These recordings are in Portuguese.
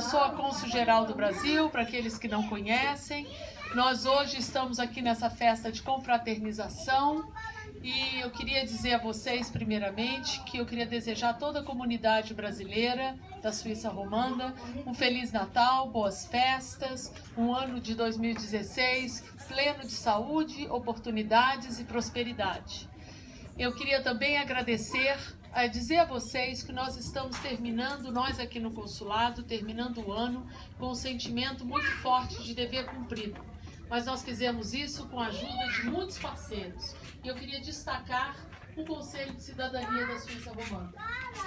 eu sou a cônsul-geral do Brasil, para aqueles que não conhecem. Nós hoje estamos aqui nessa festa de confraternização e eu queria dizer a vocês, primeiramente, que eu queria desejar a toda a comunidade brasileira da Suíça Romanda um Feliz Natal, boas festas, um ano de 2016 pleno de saúde, oportunidades e prosperidade. Eu queria também agradecer, a dizer a vocês que nós estamos terminando, nós aqui no consulado, terminando o ano com um sentimento muito forte de dever cumprido mas nós fizemos isso com a ajuda de muitos parceiros. E eu queria destacar o Conselho de Cidadania da Suíça Romana,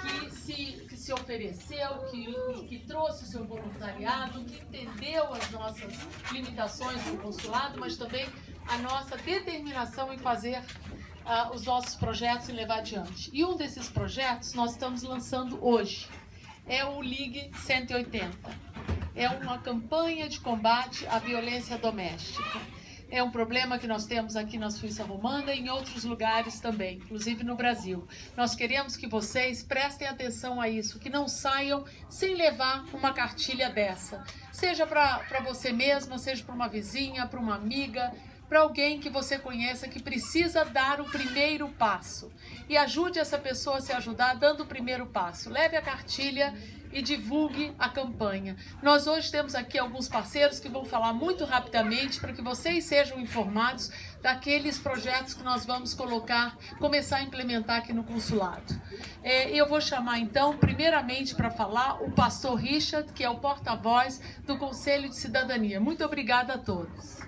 que se, que se ofereceu, que, que trouxe o seu voluntariado, que entendeu as nossas limitações no consulado, mas também a nossa determinação em fazer uh, os nossos projetos e levar adiante. E um desses projetos nós estamos lançando hoje, é o Ligue 180 é uma campanha de combate à violência doméstica. É um problema que nós temos aqui na Suíça Romana e em outros lugares também, inclusive no Brasil. Nós queremos que vocês prestem atenção a isso, que não saiam sem levar uma cartilha dessa. Seja para você mesma, seja para uma vizinha, para uma amiga, para alguém que você conheça que precisa dar o primeiro passo. E ajude essa pessoa a se ajudar dando o primeiro passo. Leve a cartilha e divulgue a campanha. Nós hoje temos aqui alguns parceiros que vão falar muito rapidamente para que vocês sejam informados daqueles projetos que nós vamos colocar, começar a implementar aqui no consulado. É, eu vou chamar então, primeiramente para falar, o pastor Richard, que é o porta-voz do Conselho de Cidadania. Muito obrigada a todos.